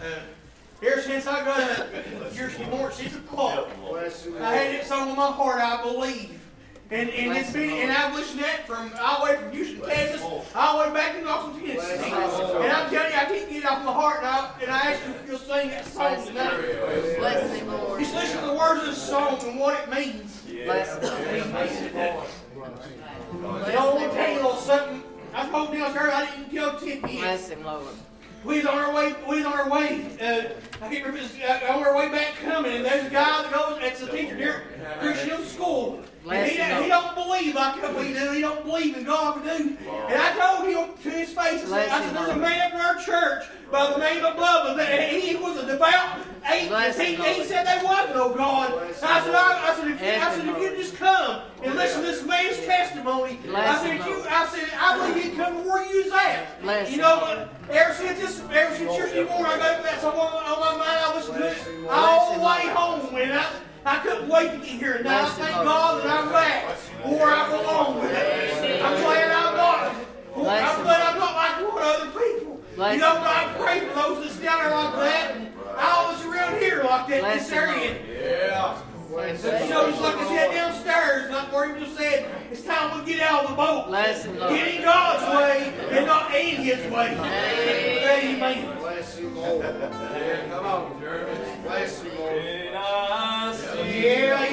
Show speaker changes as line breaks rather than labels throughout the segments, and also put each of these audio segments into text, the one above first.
Uh, since I got up, years more, six o'clock, I had it song on my heart, I believe. And, and it's been, and I've listened to that from all the way from Houston, Texas, all the way back to Knoxville, Tennessee. And I'm telling you, I can't get it off my heart, and I, and I asked you if you'll sing that song tonight.
Bless him, Lord.
Just listen to the words of the song and what it means.
Bless him.
And I want to tell you a little something. I told downstairs I didn't tell Tiffany.
Bless him, Lord.
We was on our way. We was on our way. Uh, I can't remember. Uh, on our way back coming, and there's a guy that goes. It's a teacher here, Christian school. He, he don't believe like we do. He don't believe in God we do. And I told him to his face. I said, I said "There's a man in our church by the name of Bubba that he was a devout atheist. He, he said there was no oh God. I said, I, I said, if you, I said, if you just come and listen to this man's testimony, I said, you, I said, I believe he'd come to where you was at. You know, but ever since this, ever since Tuesday morning, I got that on, my mind. I listened to it all the way home, and I, I couldn't wait to get here. And now I thank God that I'm back where I belong with it. I'm glad I'm not.
Bless
I'm
him.
glad I'm not like one other people. You know,
him.
I pray for those that's down there like that. And I was around here like that in this area.
Yeah.
You know, just like I said downstairs, like where he just said, it's time we get out of the boat.
Bless him, Lord.
Get in God's way and not in his way. Amen.
Bless you, Lord.
Yeah, come on, Jeremy.
Bless you, Lord.
Yeah,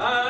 Ah.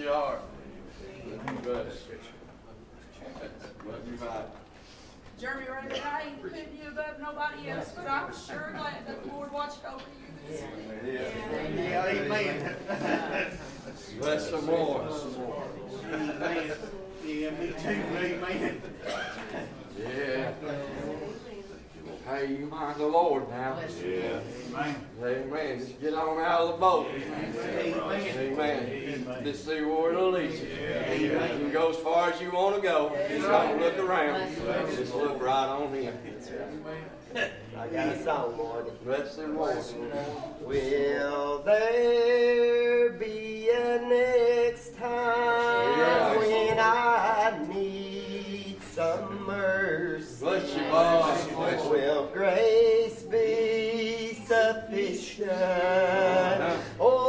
you
are.
Love you, bud. Love you, bye.
Jeremy Renner, I ain't putting you above nobody else, but I'm sure glad that the Lord watched over you this week.
Yeah,
yeah. amen.
Bless the more.
Amen. Yeah, me too, amen.
say, you mind the Lord now.
Yeah.
Amen. Amen. Just get on out of the boat.
Amen.
Amen. Amen. Amen. Just see where it'll lead you. Yeah. Amen. You can go as far as you want to go. Just don't look around. Just look right on in.
I got a song, Lord.
Bless the Lord.
Will there be a next time yeah, when I need some?
Bless you, Mom. Bless you.
Will grace be sufficient? Oh,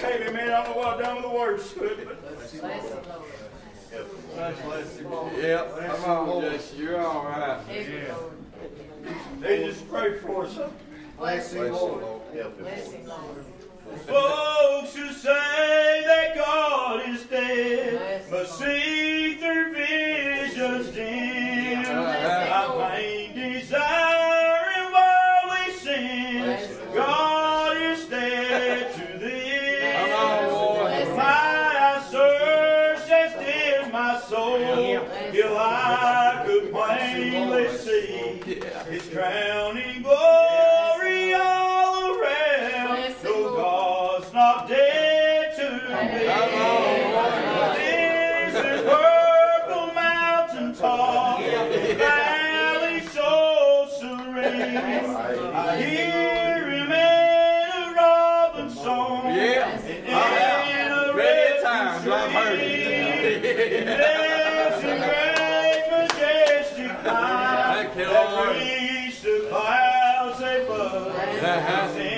tell
you,
man, I don't
know what I've done with the words.
Yep, come on, Jason, you're all right.
They just pray for us. Huh?
Bless him, Lord.
Folks who say that God is dead must see my soul. till I could plainly see, it's drowning.
Sim.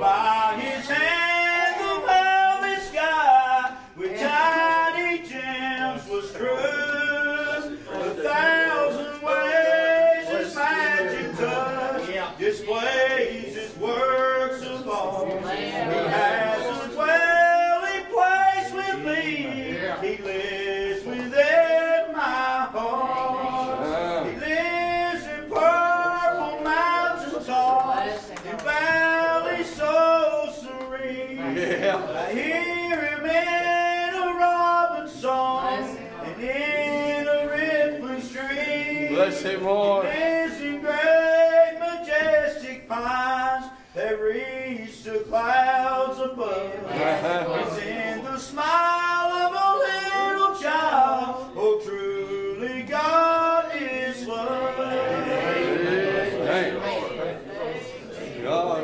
by his hand.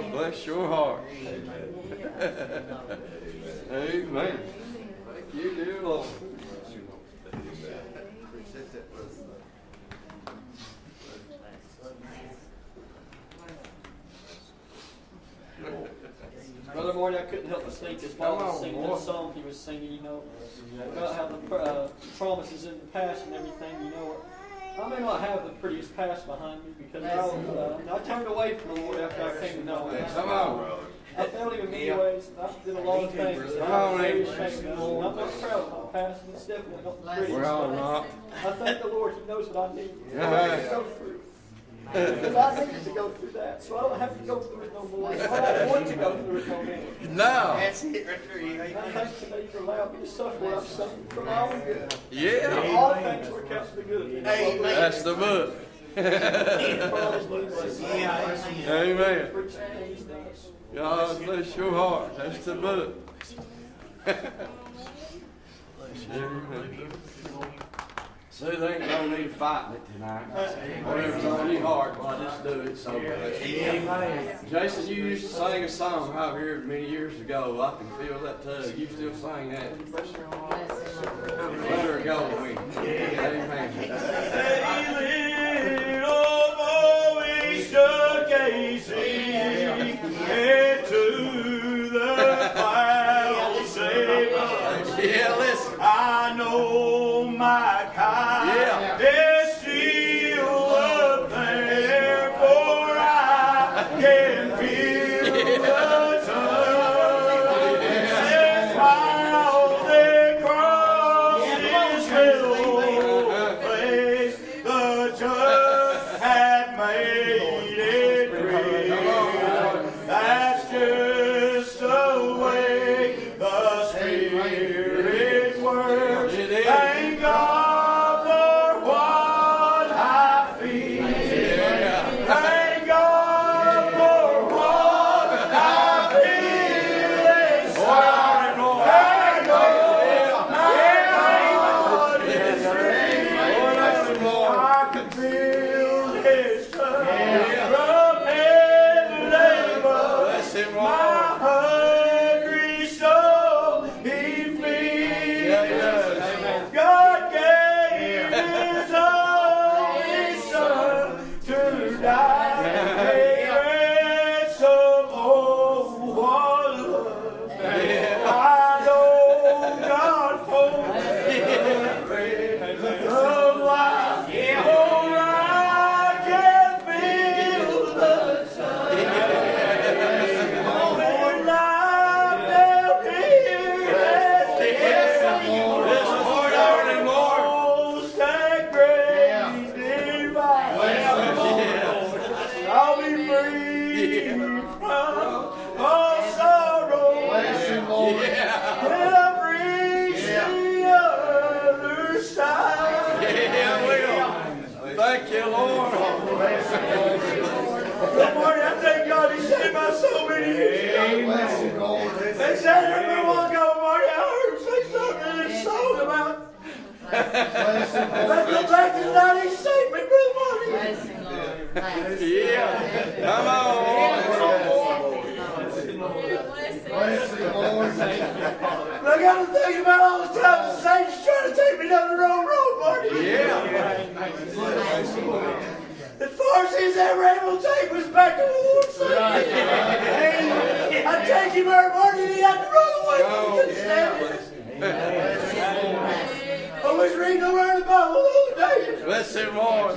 God
bless your heart. Amen. Amen. Thank you, dear Lord.
Brother Marty, I couldn't help but think as Paul
Come
was singing
boy.
that song he was singing, you know, about how the uh, promises in the past and everything, you know. I may not have the prettiest past behind me because I, was, uh, I turned away from the Lord after I came to know Him.
Come on.
I failed Him in many ways. I did a lot of things.
Come
I
on,
was very
Abe.
ashamed of. I'm not proud of my past, and it's definitely not the prettiest.
We're all not.
I thank the Lord, He knows what I need
Yeah.
To go through. Because I needed to go through that, so I don't have to go through it no more. I don't want to go through it no more.
No.
That's it right there. You
I
ain't
thank you that you've allowed me to suffer what I've suffered for my own good.
Yeah.
All things work out for the good. You know,
Amen.
That's the book.
Yeah,
Amen.
Things does.
God bless your heart. That's the book. Amen. See, there ain't no need fighting it tonight. Whatever's on your heart, well, just do it. So, Jason, you used to sing a song out here many years ago. I can feel that tug. You still sing that. Let her go, Wing. Amen.
Little boy stood gazing into the Said every one ago, Marty, I heard him say something in his song about. Let's go back to he saved me, Brother Marty.
Yeah. Come on.
I got to think about all the times the Saints trying to take me down the wrong road, Marty.
Yeah.
As far as he's ever able to take us back to the Lord's side. I take him Marty, and he had to run away. I couldn't stand. I was reading in the Bible the other day.
Bless him, Lord.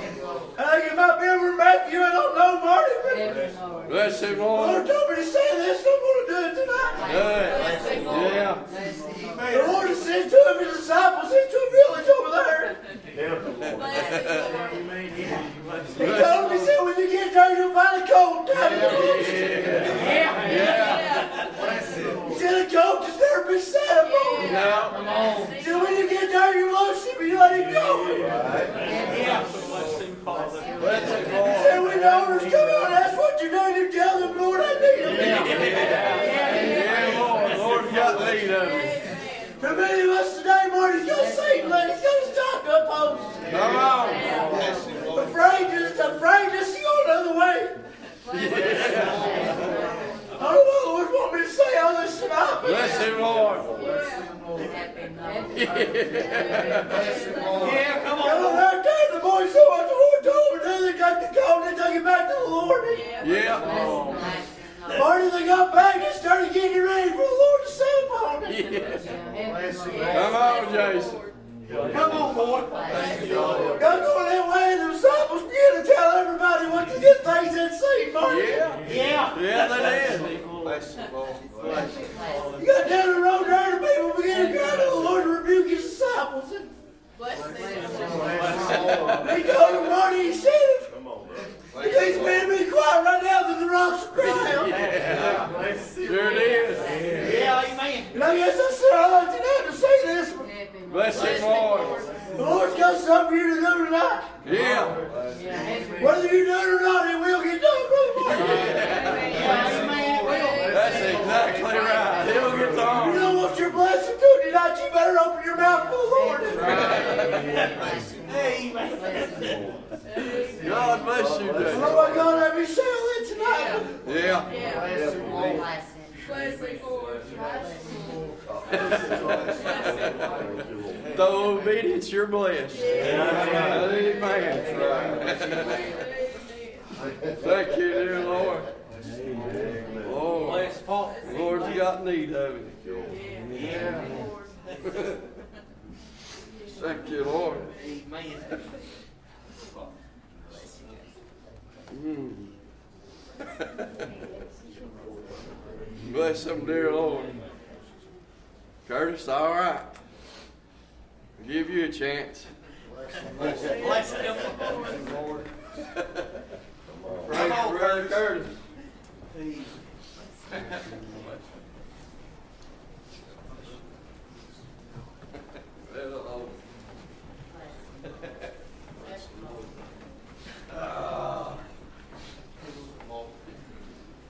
I think it might be over in Matthew. I don't know, Marty. But
Bless him,
Lord oh,
Lord.
told me to say this. I'm going to do it tonight.
Good. Yeah.
The Lord sent two of his disciples into a village over there. He told them, he said, when you get there, you'll find a coat tied in the bush. He said, a coat that's never been sat upon.
Yeah.
He said, when you get there, you loose him, you let him go.
Bless him Father.
Bless him,
He
Lord.
said, when the owners come out, that's what you do. You tell them, Lord, I need them.
Yeah, Lord. Lord's got need of it.
For many of us today, Marty's got Satan, like he's got his stock up post.
Come on.
Afraid just, afraid just to go another way. I don't know what Lord want me to say this tonight,
Bless him, Lord.
Yeah, come
on,
on.
right there, the boy saw what the Lord told me. They got the call, they took it back to the Lord.
Yeah.
Marty, they got back and started getting ready for the Lord to set upon it.
Come on, Jason.
Come on, boy.
God going that way, and the disciples began to tell everybody what the good things they'd seen, Marty.
Yeah.
Yeah.
Yeah, they did.
You got down the road there, and the people began to cry to the Lord to rebuke his disciples. And he told them, Marty, he said, if these men be quiet right now, then the rocks will cry out.
Sure it is.
Yeah, amen.
And I guess I said, I like tonight to say this.
Bless him, Lord.
The Lord's got something for you to do tonight.
Yeah.
Whether you do it or not, it will get done, Brother Marty.
Yeah, amen. It will.
That's exactly right. He'll get the
You know what your blessing to tonight, you better open your mouth for the Lord.
Amen.
God bless you,
Oh my God, let me say all that tonight.
Yeah.
Bless you, Lord.
Though obedience, you're blessed. Amen. Thank you, dear Lord. Lord,
Bless Paul.
Lord's got need of it. Yeah. Thank you, Lord.
Amen.
Mm. Bless them, dear Lord. Curtis, all right. I'll give you a chance.
Bless him.
Praise
on,
Brother Curtis.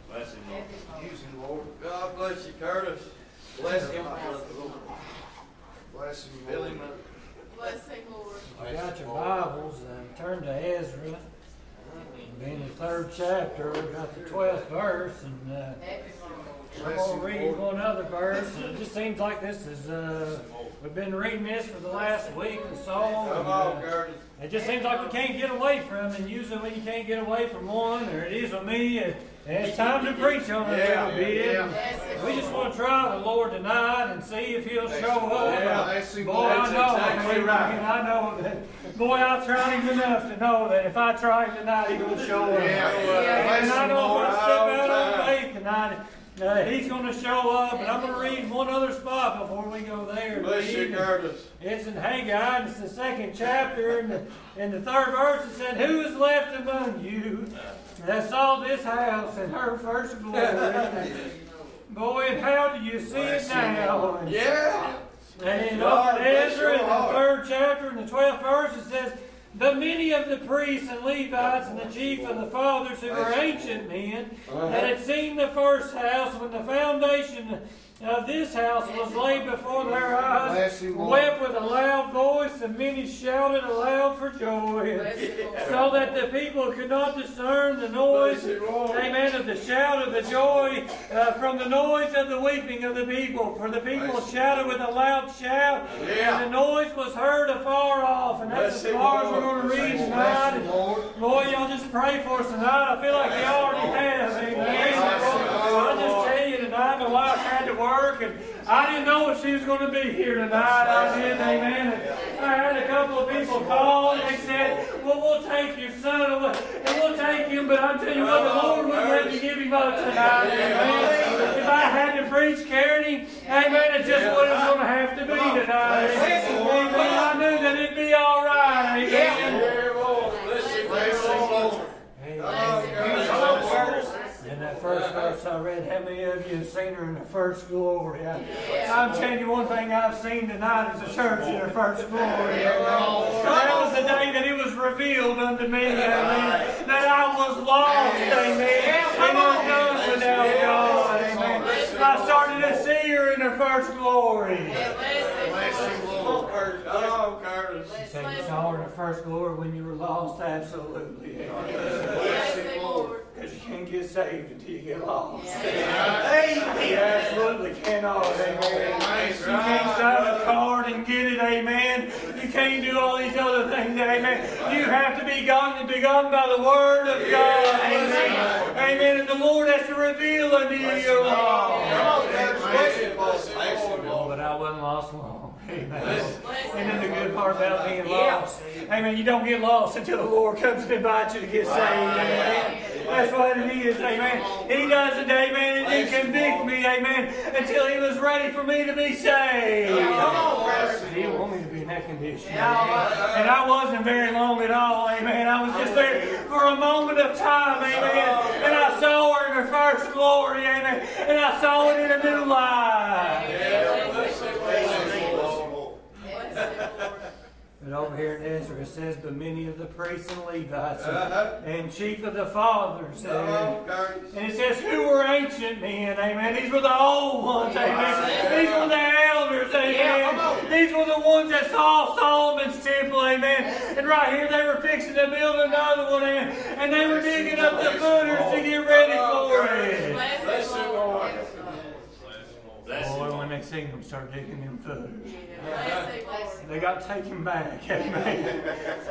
Bless him, Lord.
Use him, Lord.
God bless you, Curtis.
Bless him. Bless him,
Fill him up.
Bless you, Lord.
You got your Bibles, and turn to Ezra. Being the third chapter, we got the twelfth verse, and uh, I'm gonna read one other verse. And it just seems like this is, uh, we've been reading this for the last week or so. And, uh, it just seems like we can't get away from it. And usually when you can't get away from one, or it is with me, and it's time to preach on it a little bit. We just want to try the Lord tonight and see if He'll show up.
Yeah.
Boy, I know,
exactly right.
and I know that. Boy, I've tried him enough to know that if I try tonight, He will show up. And I know if I step out on faith tonight, uh, He's going to show up. And I'm going to read one other spot before we go there.
Bless you. Curtis.
It's in Haggai, and it's the second chapter, and the, in the third verse it said, Who is left among you that saw this house in her first glory? Boy, and how do you see it now? And,
Yeah.
and over
bless
Ezra, in the third chapter, in the twelfth verse, it says, But many of the priests and Levites and the chief of the fathers who were ancient men that had seen the first house when the foundation of this house was laid before their eyes,
Bless you, Lord.
wept with a loud voice, and many shouted aloud for joy, so that the people could not discern the noise,
Bless you, Lord.
amen, of the shout of the joy uh, from the noise of the weeping of the people. For the people shouted with a loud shout, and the noise was heard afar off. And that's as far as we're going to read tonight.
Lord.
Y'all just pray for us tonight. I feel like you already have. Amen. I just tonight, my wife had to work, and I didn't know if she was going to be here tonight. I did, amen. And I had a couple of people call, and they said, well, we'll take your son away, and we'll take him, but I'm telling you what, the Lord wouldn't let me give him up tonight. Amen. If I had to preach carrying him, amen, it's just what it's going to have to be tonight. Amen. I knew that it'd be all right. Amen.
Dear Lord. Bless you, dear Lord.
In that first verse I read, how many of you have seen her in her first glory? I, I'm telling you one thing I've seen tonight is a church in her first glory. That was the day that it was revealed unto me, amen, that I was lost, amen, and undone without God, amen. I started to see her in her first glory.
Oh, Curtis.
So you saw her in her first glory when you were lost? Absolutely. Because you can't get saved until you get lost. You absolutely cannot, amen. You can't sign a card and get it, amen. You can't do all these other things, amen. You have to be gotten begun by the Word of God, amen. Amen. And the Lord has to reveal unto you your law. Oh, but I wasn't lost long. Amen. And then the good part about being lost, amen, you don't get lost until the Lord comes and invites you to get saved, amen. That's what it is, amen. He doesn't, amen, and didn't convict me, amen, until he was ready for me to be saved. He didn't want me to be in that condition. amen. And I wasn't very long at all, amen. I was just there for a moment of time, amen. And I saw her in her first glory, amen. And I saw it in a new light. But over here in Ezra it says, but many of the priests and Levites and, and chief of the fathers. And,
Curtis.
and it says, who were ancient men, amen. These were the old ones, amen. These were the elders, amen. These were the ones that saw Solomon's temple, amen. And right here they were fixing to build another one, amen. And they were digging up the footers to get ready for it.
Bless you, Lord.
Boy, when they seen them start digging them footers. They got taken back, amen.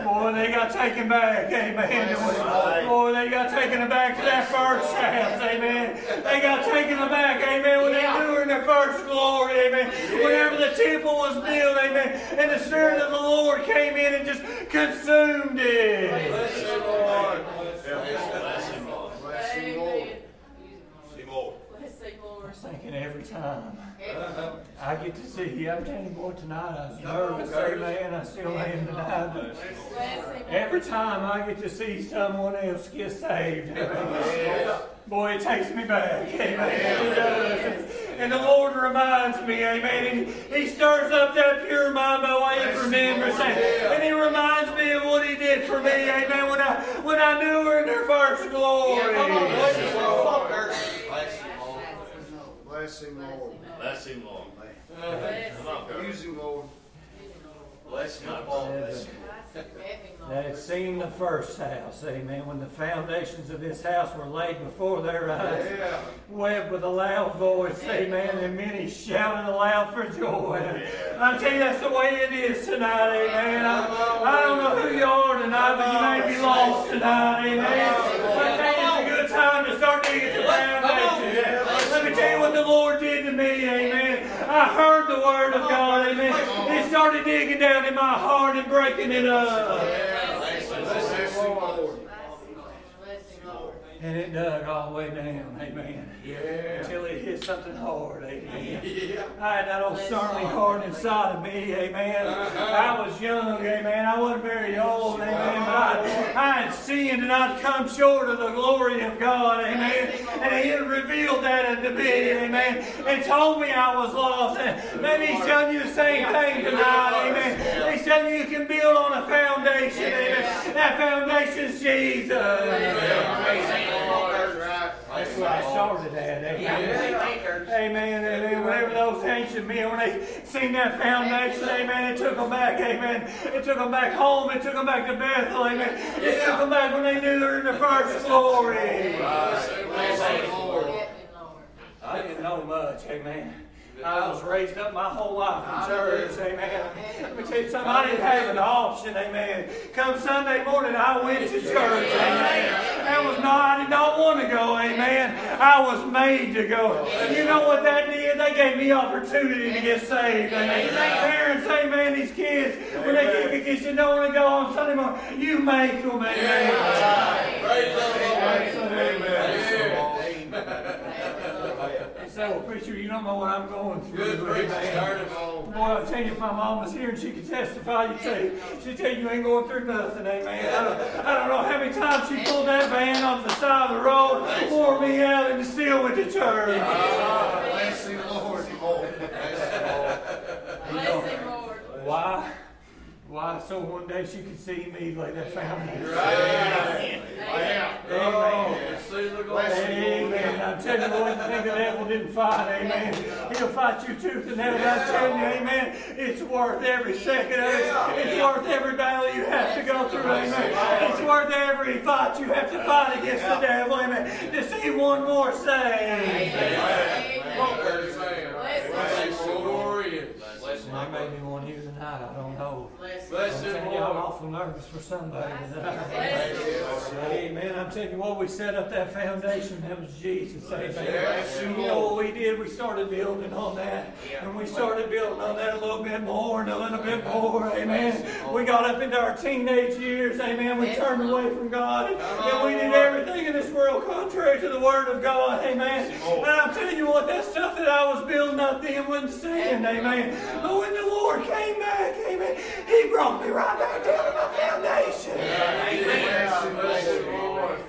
Boy, they got taken back, amen. Boy, they got taken back to that first house, amen. They got taken back, amen, when they knew her in their first glory, amen. Whenever the temple was built, amen, and the Spirit of the Lord came in and just consumed it.
Bless you, Lord.
I was thinking every time I get to see you, I'm telling you, boy, tonight I was nervous, amen. I still am tonight. but Every time I get to see someone else get saved, boy, it takes me back, amen. It does. And the Lord reminds me, amen. And He stirs up that pure mind by way of remembrance. And He reminds me of what He did for me, amen, when I, when I knew her in her first glory.
Bless him, Lord.
Bless him, Lord. Come on, girl.
Use him, Lord.
Bless you, Lord.
that had seen the first house, amen, when the foundations of this house were laid before their eyes, wept with a loud voice, amen, and many shouted aloud for joy. I tell you, that's the way it is tonight, amen. I, I don't know who you are tonight, but you may be lost tonight, amen. I tell you, it's a good time to start digging the foundation. Let me tell you what the Lord did to me, amen. I heard the word of God, amen. It started digging down in my heart and breaking it up.
Bless him, Lord.
And it dug all the way down, amen. Yeah. Until it hit something hard, amen. Yeah. I had that old sternly heart inside of me, amen. Uh-huh. I was young, amen. I wasn't very old, amen. But I, I had sinned and I'd come short of the glory of God, amen. And He had revealed that unto me, amen. And told me I was lost. And maybe He's telling you the same thing tonight, amen. He's telling you you can build on a foundation, amen. That foundation is Jesus. That's where I started at. Amen. Amen. Amen. Whenever those ancient men, when they seen that foundation, amen, it took them back. Amen. It took them back home. It took them back to Bethel. Amen. It took them back when they knew they were in the first glory. I didn't know much. Amen. I was raised up my whole life in church, amen. Let me tell you something, I didn't have an option, amen. Come Sunday morning, I went to church, amen. That was not, I want to go, amen. I was made to go. You know what that did? They gave me opportunity to get saved, amen. Parents, amen, these kids, when they get because you don't want to go on Sunday morning, you make them, amen.
Praise the Lord. Amen.
And so, preacher, you don't know what I'm going through.
Good preacher,
amen.
start it on.
Boy, I'll tell you, if my mom was here and she could testify, you'd say, she'd tell you you ain't going through nothing, amen. I don't, I don't know how many times she pulled that van off the side of the road, wore me out, and still went to church.
Ah, bless him, Lord.
Bless him, Lord.
Why? Why, so one day she could see me like that foundation.
Right. Oh, see the glory.
Amen. I'm telling you one thing the devil didn't fight, amen. He'll fight you tooth and nail. I'm telling you, amen. It's worth every second of it. It's worth every battle you have to go through, amen. It's worth every fight you have to fight against the devil, amen. To see one more saved.
Bless the Lord.
I may be one here tonight, I don't know.
Bless
I'm telling you, I'm awful nervous for somebody tonight. Amen. I'm telling you what, we set up that foundation, that was Jesus. Amen.
Yes,
you know what we did? We started building on that. And we started building on that a little bit more and a little bit more. Amen. We got up into our teenage years. Amen. We turned away from God. And, and we did everything in this world contrary to the Word of God. Amen. And I'm telling you what, that stuff that I was building up then wasn't stand. Amen. But when the Lord came back, amen, He brought me right back down to my foundation.
Bless the Lord.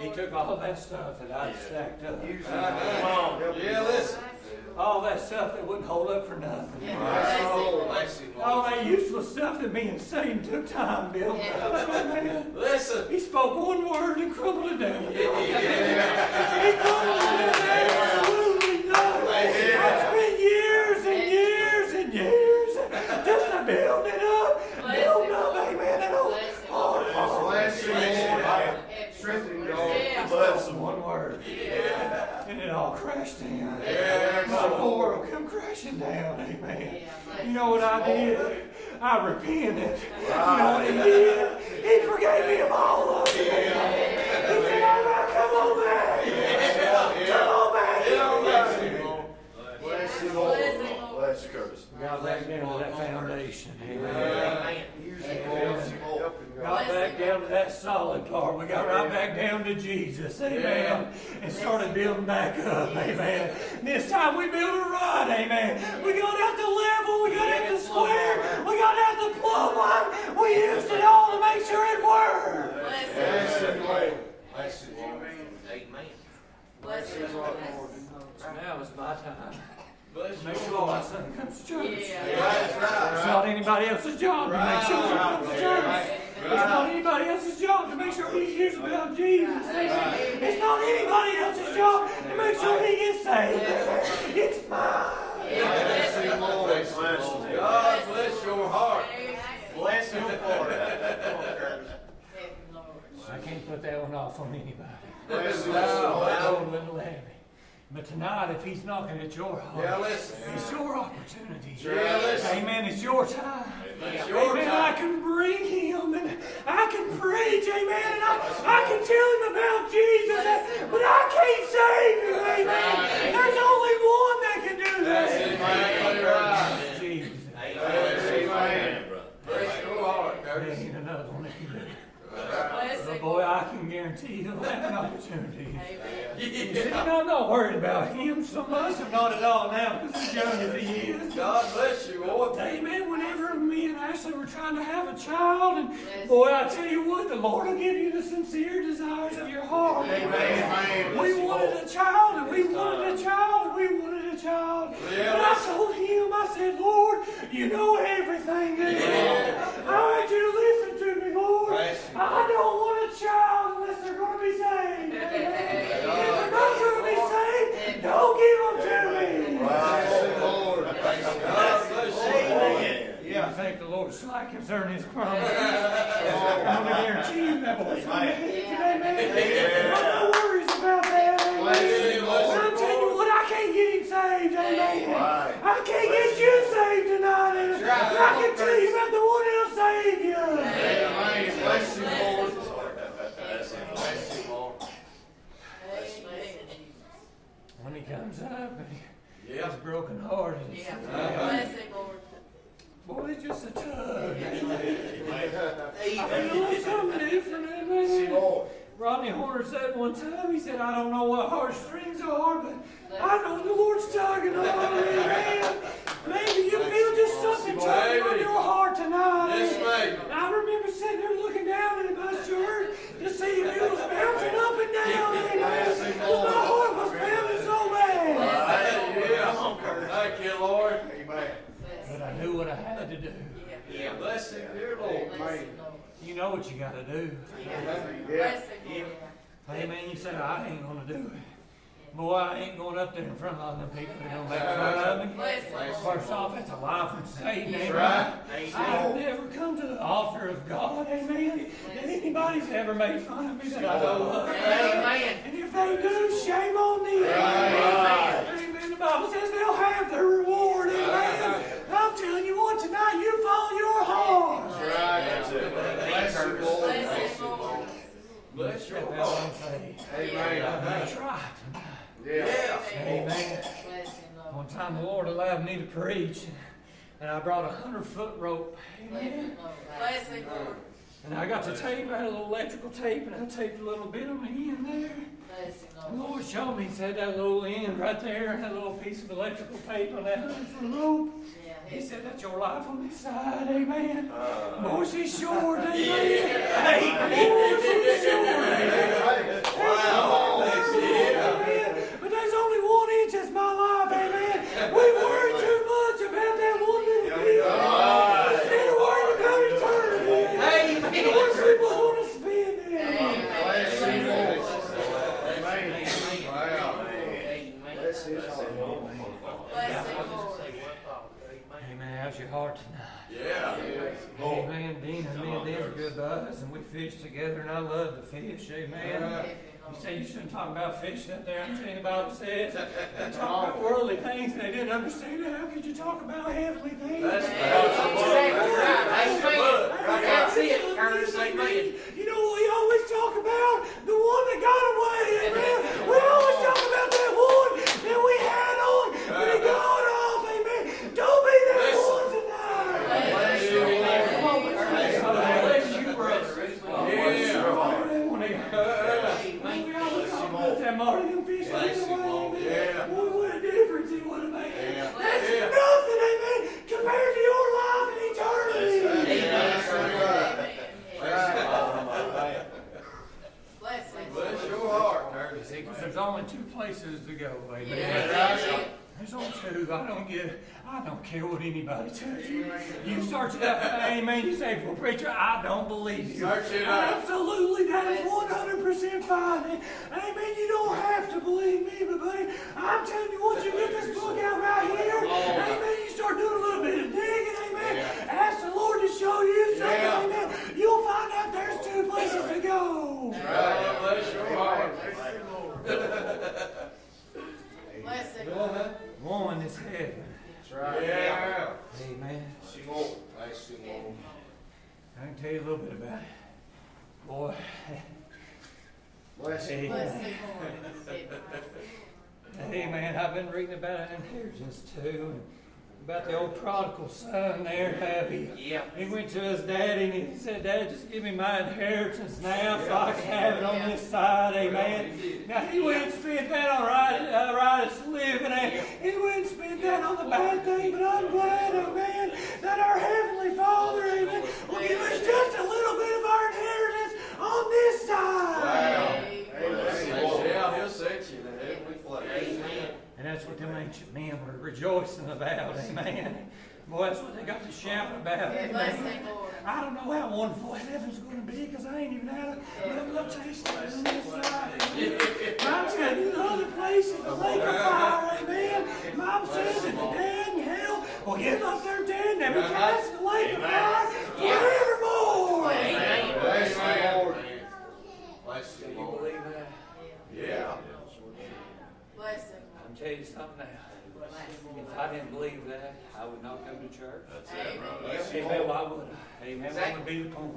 He took all that stuff that I stacked up.
Yeah, listen.
All that stuff that wouldn't hold up for nothing.
Bless the
oh,
All
that useless stuff that me and Satan took time Bill. up. Amen.
Listen.
He spoke one word and crumbled it down. He crumbled it down. Absolutely not. I spent years and years and years just to build it up. Build up, amen. And oh, oh, oh.
Bless you, Lord. Strengthen you, Lord. Bless them.
One word. And it all crashed down.
Yeah,
My whole world come crashing down. Amen. You know what I did? I repented. You know what he did? He forgave me of all of it. He said, all right, come on back. Come on back.
Bless the Lord.
Bless you, Lord. Bless you, Curtis.
Got back down to that foundation. Amen.
Use you, Lord. Help you, God.
Got back down to that solid part. We got right back down to Jesus. Amen. And started building back up. Amen. This time we built it right. Amen. We got out the level. We got out the square. We got out the plumb line. We used it all to make sure it worked.
Bless you, Lord. Bless you, Lord.
Now is my time.
Bless
Make sure
Lord.
my son comes to church.
That's right.
It's not anybody else's job to make sure he comes to church. It's not anybody else's job to make sure he hears about Jesus. It's not anybody else's job to make sure he gets saved. It's mine.
Bless you, Lord.
God bless your heart.
Bless him for
I can't put that one off on anybody.
Bless you,
Oh,
Lord.
that old little Abby. But tonight, if he's knocking at your
Yeah,
heart,
listen.
it's your opportunity.
Yeah.
Amen. It's your time.
It's your
Amen. I can bring him and I can preach, amen, and I, I can tell him about Jesus, but I can't save him, amen. There's only one that can do
That's
that.
exactly right.
Jesus.
Amen.
Bless your heart,
There
Curtis.
ain't another one either. But boy, I can guarantee he'll have an opportunity. You see, I'm not worried about him so much. I'm not at all now because he's young as he is.
God bless you, Lord.
Amen. Whenever me and Ashley were trying to have a child, and boy, I tell you what, the Lord will give you the sincere desires of your heart.
Amen.
We wanted a child, and we wanted a child, and we wanted a child.
Yeah.
And I told him, I said, Lord, you know everything. Amen. I want you to listen to me, Lord.
Bless you.
I don't want a child unless they're going to be saved. Amen. If they're not going to be saved, don't give them to me.
Bless you, Lord.
God.
Yeah, I thank the Lord slack concerning his promise. I'm going to guarantee you that boy's going to hit today, man. No worries about that, amen. I'm telling you what, I can't get him saved, amen.
Right.
I can't get you saved tonight, amen. But I can tell you about the one that'll save you.
Amen. Bless you, Lord.
Bless you, Lord.
When he comes up and he
Yeah.
is broken hearted, boy, it's just a tug. I feel like something different,
Bless you,
amen.
Lord.
Rodney Horner said one time, he said, I don't know what heartstrings are, but I know the Lord's tugging on me, man. Maybe you feel just something tugging on your heart tonight.
Yes.
And I remember sitting there looking down at my shirt to see if it was bouncing up and down, amen. 'Cause my heart was pounding so bad.
Yeah. Thank you, Lord.
Amen.
But I knew what I had to do. You know what you gotta do.
Bless him, Lord.
Hey man, you say I ain't gonna do it. Boy, I ain't going up there in front of all them people that don't make fun of me.
Bless him, Lord.
First off, that's a lie from Satan, amen.
right.
I've never come to the altar of God, amen. That anybody's ever made fun of me that I know of.
Amen.
And if they do, shame on them. Amen. The Bible says they'll have their reward, amen. I'm telling you what, tonight you follow your heart.
That's it. Bless you,
Bless
your
Step out
heart.
on faith.
Amen.
That's right.
Yeah.
Amen.
Bless.
One time the Lord allowed me to preach, and I brought a hundred foot rope. Amen.
Bless him, Lord.
And I got the tape, I had a little electrical tape, and I taped a little bit on the end there.
Bless
The
Lord.
Lord showed me, he said that little end right there, that little piece of electrical tape on that hundred foot rope. He said, that's your life on this side, amen. She's short, amen. Hey, boy, she's short, amen.
Wow.
But there's only one inch that's my life, amen. We worry too much about that one little bit. Instead of worrying about eternity. Amen. More people want to spend it.
Bless you, Lord. Wow.
Bless him, Lord.
Amen. How's your heart tonight?
Yeah.
Amen. Dean and me and Dean are good buds, and we fish together, and I love to fish. Amen. You say you shouldn't talk about fishing up there. I'm telling you, the Bible says they talk about worldly things, and they didn't understand it. How could you talk about heavenly things?
That's
That's it, Curtis. Amen. You know what we always talk about? The one that got away. Amen. We always talk about that one that we had on, but he got off. Amen. Don't be that one tonight.
Bless you,
Come on, Curtis. Bless you, brother. That Marty and fish
Bless you, Lord. Yeah.
Boy, what a difference it would have made.
Yeah.
That's
Yeah.
nothing, amen, compared to your life in eternity.
That's right.
Bless him.
Bless your heart, Curtis.
See, 'cause there's only two places to go, amen.
Yeah.
There's only two. I don't get. I don't care what anybody tells you. You search it out for amen. You say, well, preacher, I don't believe you.
Search uh, it out.
Absolutely, that is 100% fine. Amen. You don't have to believe me, but buddy, I'm telling you what. You get this book out right here. Amen. You start doing a little bit of digging. Amen. Ask the Lord to show you something.
Yeah.
Amen. You'll find out there's two places to go.
Right. Bless your heart.
Bless him.
One is heaven. That's right.
Yeah.
Amen.
Simon. Bless you, Lord.
I can tell you a little bit about it. Boy,
Bless
hey,
Bless him, Lord.
hey man, I've been reading about an inheritance too. And About the old prodigal son there, have he?
Yeah.
He went to his daddy and he said, Dad, just give me my inheritance now so I can have it on this side, amen. Now he went and spent that on right, uh, riotous living and he went and spent that on the bad thing, but I'm glad, amen, that our Heavenly Father, amen, will give us just a little bit of our inheritance on this side.
Yeah, he'll set you in the heavenly place.
And that's what them ancient men were rejoicing about, amen. Boy, that's what they got to shout about, amen. I don't know how wonderful heaven's going to be because I ain't even had a little, little taste of it on this side. Amen. But I'm telling you, the other places, the lake of fire, amen. Mom says that the dead in hell will give up their dead and they'll be uh-huh. cast in the lake of fire forevermore.
Bless you, Lord. Bless you,
Can you
Lord.
believe that?
Yeah.
Bless him,
I'm telling you something now. If I didn't believe that, I would not come to church.
Bless you,
Amen. Why would I? Amen. That would be the point.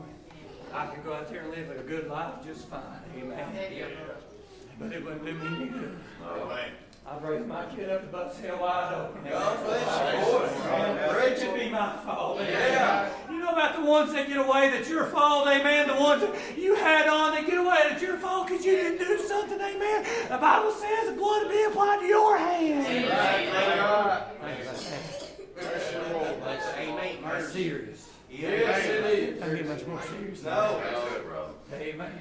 I could go out there and live a good life just fine. Amen. But it wouldn't do me any good.
Amen.
I'd raise my kid up to bust hell wide open.
God bless you, Lord.
Preach it be my fault. Amen. You know about the ones that get away that's your fault, amen. The ones that you had on that get away that's your fault because you didn't do something, amen. The Bible says the blood will be applied to your hands.
Bless you, Lord.
Amen.
That's serious.
Yes, it is.
Doesn't get much more serious.
No.
Amen.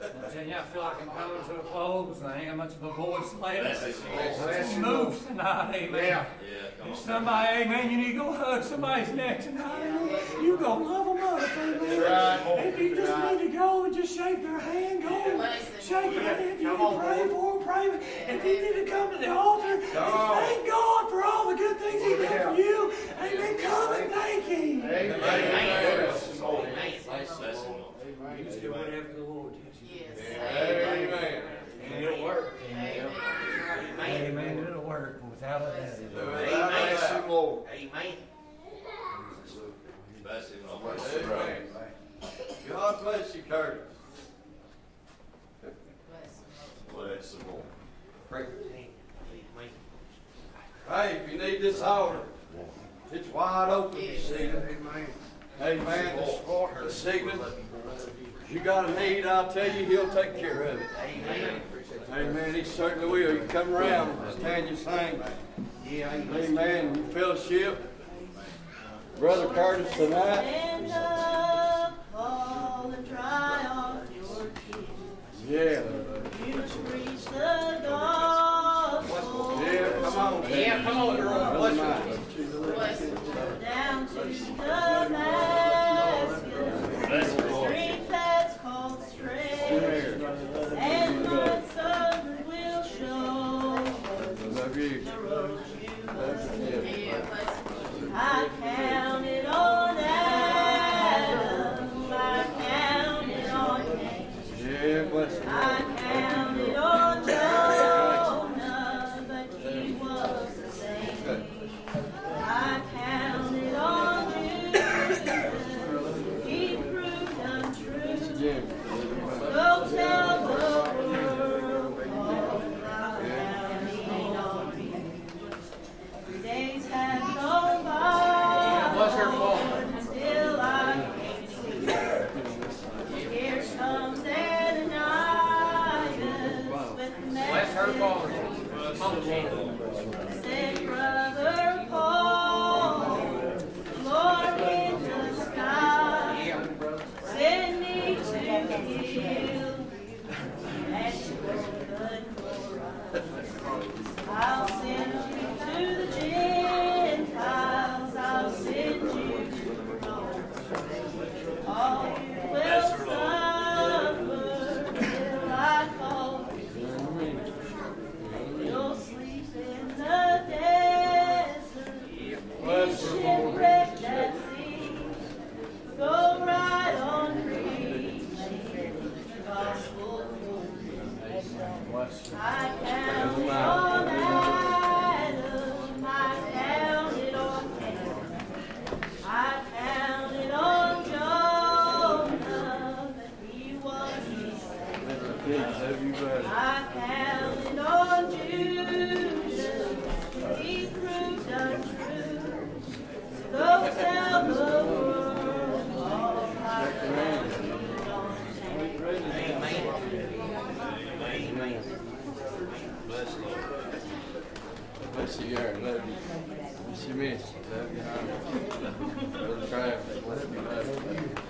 Yeah, I feel like I'm coming to a close and I ain't got much of a voice left. Let's move tonight, amen.
Yeah.
Yeah, if somebody, amen, you need to go hug somebody's neck tonight, amen. You go love them up, amen. Right. If you just need to go and
just shake their hand, go
shake their hand. If you need to pray for them, pray. If you need to come to the altar, thank God. You
got a need, I'll tell you, he'll take care of it.
Amen.
Amen. He certainly will. You come around, stand your thing. Amen. Fellowship. Brother Curtis tonight. Yeah. Yeah, come on.
Yeah, come on, girl.
Bless you.
Down to the
night.
I counted.
year. Love you. Miss you, miss. Love you, it. Love you, Love you,